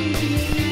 you.